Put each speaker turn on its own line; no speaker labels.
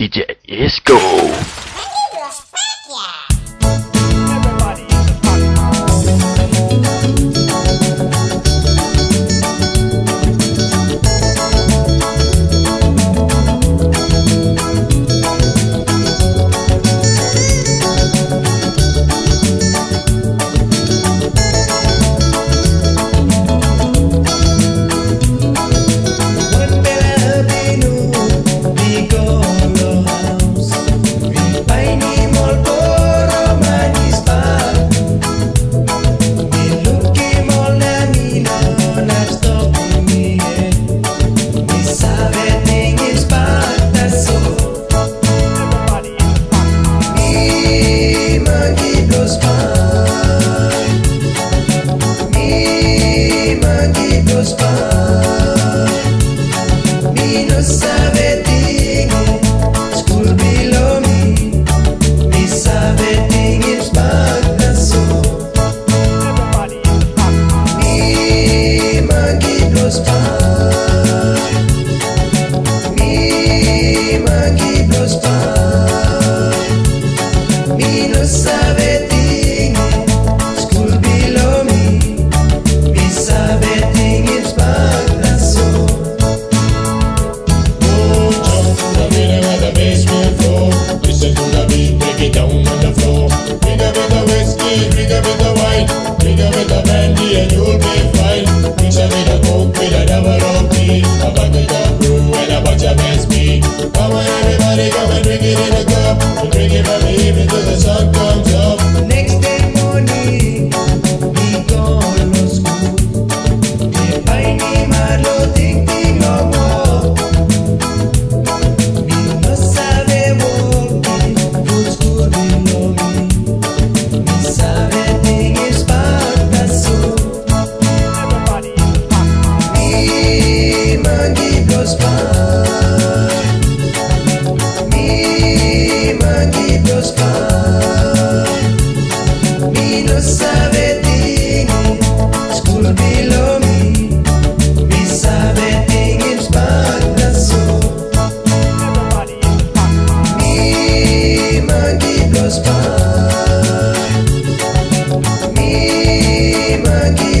DJ, go!
Christmas. Maggie, Maggie.